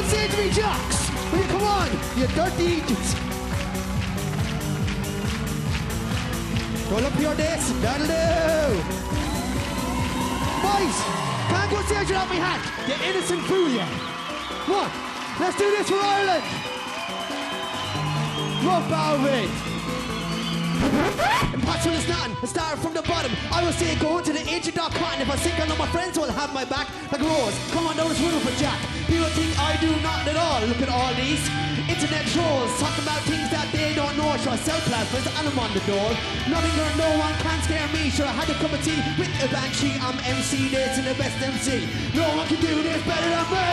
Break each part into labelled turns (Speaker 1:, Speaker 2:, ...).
Speaker 1: on stage with me, jocks. Will you come on, you dirty idiots. Roll up your days, that'll do. Boys, can't go on stage without my hat. You innocent fool, you. Come on, let's do this for Ireland. Rough Alvin. Impossible is nothing. I start from the bottom. I will say going to the of dot cotton. If I sink, I know my friends will have my back like a rose. Come on down this internet trolls talking about things that they don't know. Sure, sell plasmas and I'm on the door. Nothing or no one can scare me. Sure, I had a cup of tea with a banshee. I'm MC, and the best MC. No one can do this better than me.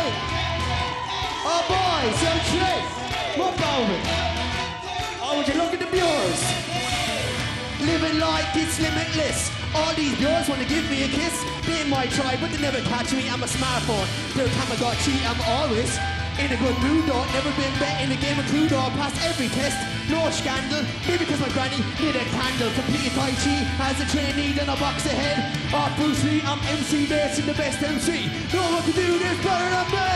Speaker 1: Oh boy, so straight. What about? Oh, would you look at the viewers? Living like it's limitless. All these girls wanna give me a kiss. They might try, but they never catch me. I'm a smartphone. They're Tamagotchi. I'm always in a good mood. Though never been bet in a game of Cluedo. Pass every test. No scandal. Maybe because my granny lit a candle. Completed Tai Chi as a trainee, then a box ahead. Oh, Bruce Lee, I'm MC Bass the best MC. No one can do this better than me.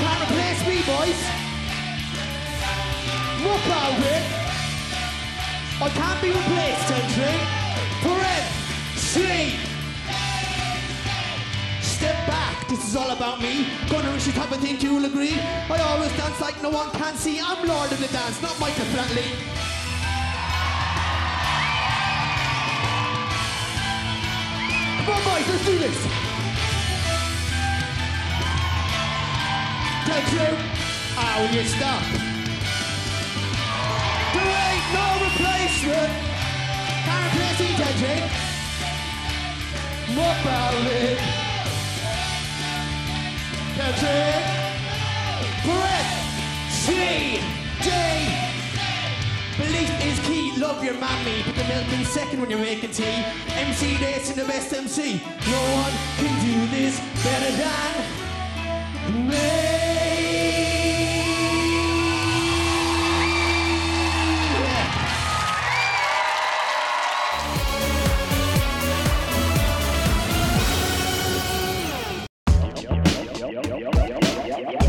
Speaker 1: Can't replace me, boys. Look out it. I can't be replaced, this is all about me. Gonna reach the top, I think you'll agree. I always dance like no one can see. I'm Lord of the Dance, not Michael Flatley. Come on, boys, let's do this. Gentry, ah, will you stop? There ain't no replacement. Can't replace it, Gentry. What about it? Gentry. Correct. C. D. Belief is key. Love your mammy. Put the milk in second when you're making tea. MC this and the best MC. No one can do this better than me. yeah.